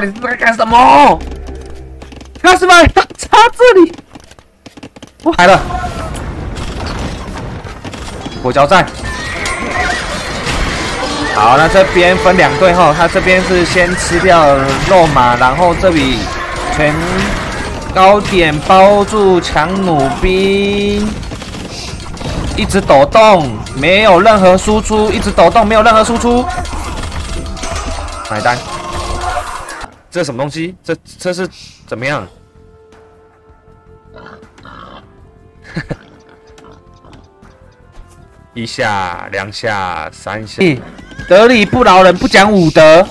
到底是在干什么？干什么？插这里！我来了，果胶战。好，那这边分两队哈，他这边是先吃掉肉马，然后这里全高点包住强弩兵，一直抖动，没有任何输出，一直抖动，没有任何输出，买单。这什么东西？这这是怎么样？一下、两下、三下。得理不饶人，不讲武德。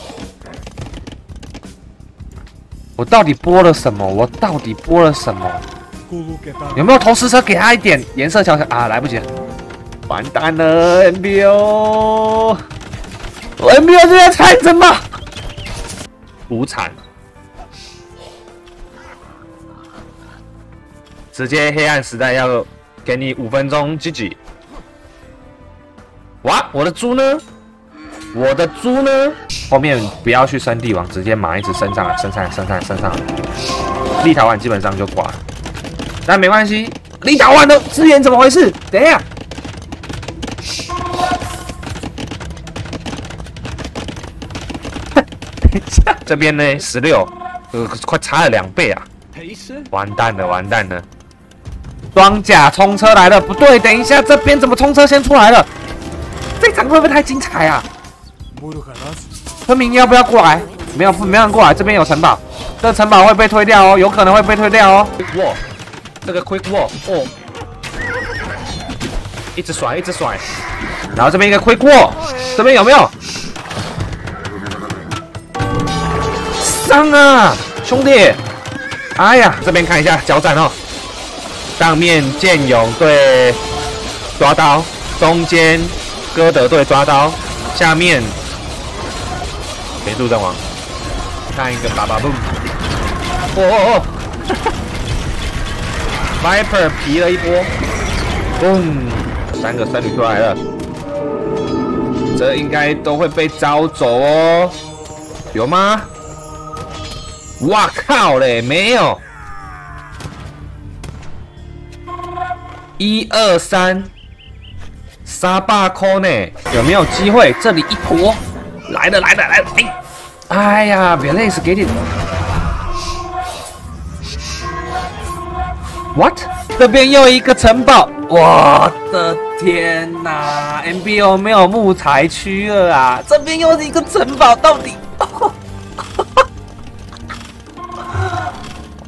我到底播了什么？我到底播了什么？有没有投石车给他一点颜色瞧瞧啊？来不及了，完蛋了！NBO，NBO 这在猜什么？无惨，直接黑暗时代要给你五分钟 GG。哇，我的猪呢？我的猪呢？后面不要去升帝王，直接马一直升上来，升上来，升上来，升上来。立陶宛基本上就挂了，但没关系。立陶宛的资源怎么回事？等一下，这边呢？十六，呃，快差了两倍啊！完蛋了，完蛋了！装甲冲车来了，不对，等一下，这边怎么冲车先出来了？这场会不会太精彩啊？村民要不要过来？没有，没有人过来。这边有城堡，这城堡会被推掉哦，有可能会被推掉哦。Quick 这个 Quick Wall 哦，一直甩，一直甩。然后这边一个 Quick Wall，这边有没有？上啊，兄弟！哎呀，这边看一下交战哦，上面剑勇队抓刀，中间。歌德队抓刀，下面别度阵亡，看一个叭叭嘣，哦哦哦，Viper 皮了一波，嘣，三个三女出来了，这应该都会被招走哦，有吗？哇靠嘞，没有，一二三。沙巴扣呢？有没有机会？这里一坨，来了来了来了！哎，哎呀，别累死，给你。What？这边又一个城堡！我的天哪！MBO 没有木材区了啊！这边又是一个城堡，到底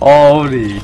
Holy.